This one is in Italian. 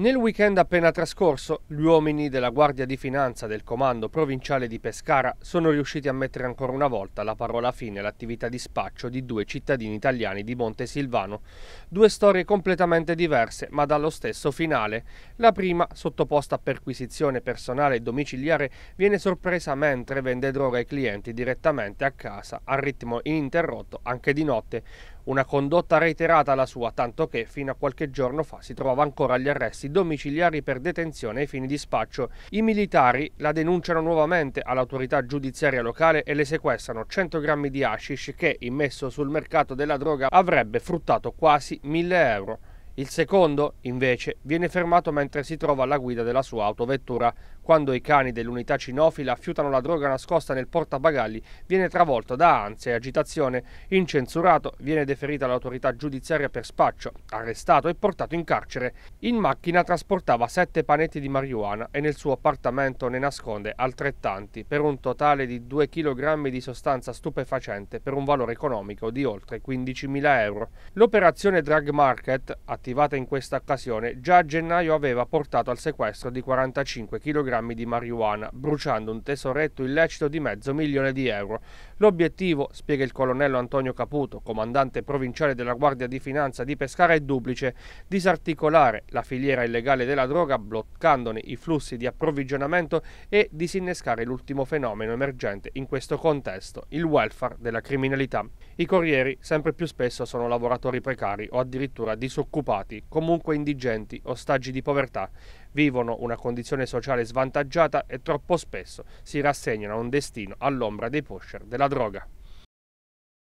Nel weekend appena trascorso, gli uomini della Guardia di Finanza del Comando Provinciale di Pescara sono riusciti a mettere ancora una volta la parola fine all'attività di spaccio di due cittadini italiani di Montesilvano. Due storie completamente diverse, ma dallo stesso finale. La prima, sottoposta a perquisizione personale e domiciliare, viene sorpresa mentre vende droga ai clienti direttamente a casa, a ritmo ininterrotto anche di notte. Una condotta reiterata la sua, tanto che fino a qualche giorno fa si trovava ancora agli arresti domiciliari per detenzione ai fini di spaccio. I militari la denunciano nuovamente all'autorità giudiziaria locale e le sequestrano 100 grammi di hashish che, immesso sul mercato della droga, avrebbe fruttato quasi 1000 euro. Il secondo, invece, viene fermato mentre si trova alla guida della sua autovettura. Quando i cani dell'unità cinofila affiutano la droga nascosta nel portabagagli, viene travolto da ansia e agitazione. Incensurato, viene deferito all'autorità giudiziaria per spaccio, arrestato e portato in carcere. In macchina trasportava sette panetti di marijuana e nel suo appartamento ne nasconde altrettanti, per un totale di 2 kg di sostanza stupefacente per un valore economico di oltre 15.000 euro. L'operazione Drug Market, attivata in questa occasione, già a gennaio aveva portato al sequestro di 45 kg di marijuana, bruciando un tesoretto illecito di mezzo milione di euro. L'obiettivo, spiega il colonnello Antonio Caputo, comandante provinciale della Guardia di Finanza di Pescara, è duplice: disarticolare la filiera illegale della droga, bloccandone i flussi di approvvigionamento e disinnescare l'ultimo fenomeno emergente in questo contesto, il welfare della criminalità. I corrieri sempre più spesso sono lavoratori precari o addirittura disoccupati, comunque indigenti, ostaggi di povertà vivono una condizione sociale svantaggiata e troppo spesso si rassegnano a un destino all'ombra dei pusher della droga.